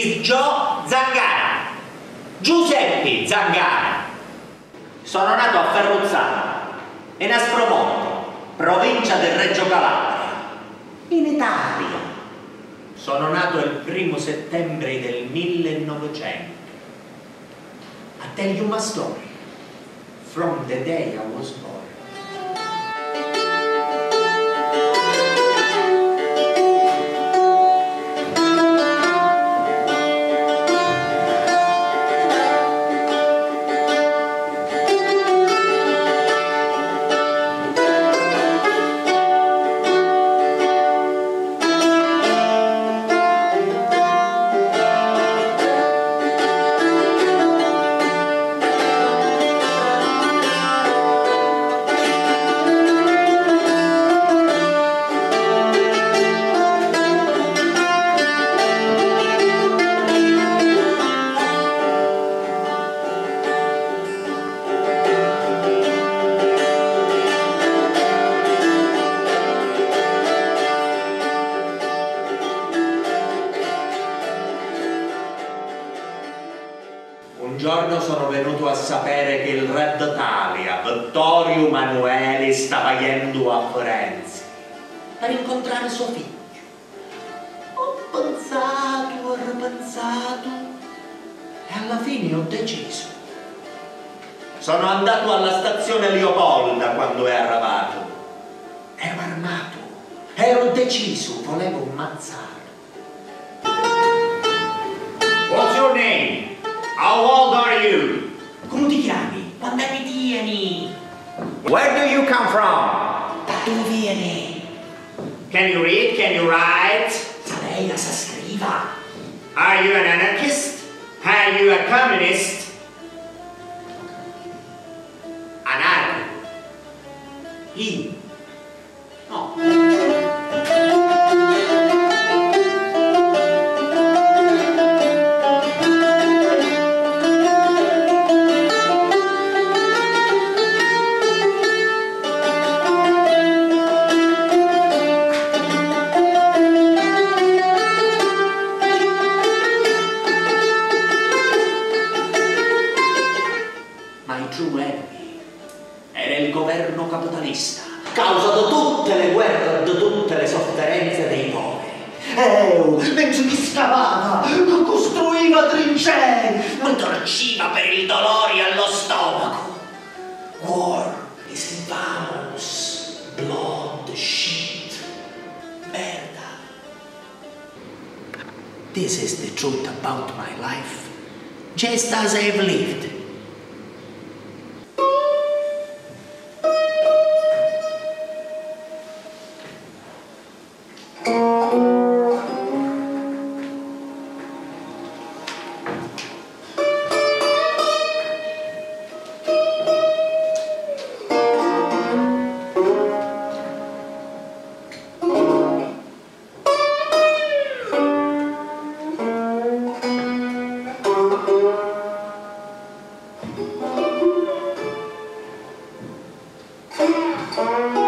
Sono Zangara, Giuseppe Zangara. Sono nato a Ferruzzano, in Aspromonte, provincia del Reggio Calabria, in Italia. Sono nato il primo settembre del 1900. A tell you my story, from the day I was born. Giorno sono venuto a sapere che il re d'Italia, Vittorio Emanuele, stava yendo a Firenze per incontrare suo figlio. Ho pensato, ho ripensato e alla fine ho deciso. Sono andato alla stazione Leopolda quando è arrivato. Ero armato, ero deciso, volevo ammazzare. Where do you come from? Da dove? Can you read? Can you write? Sa lei la sa scriva? Are you an anarchist? Are you a communist? Anarchico. Io? No. Capitalista, causa di tutte le guerre, di tutte le sofferenze dei poveri. Eh, mentre mi scavava, costruiva trincee, Non torciva per il dolore allo stomaco. War is infamous, blood, shit, merda. This is the truth about my life, just as I've lived. Oh.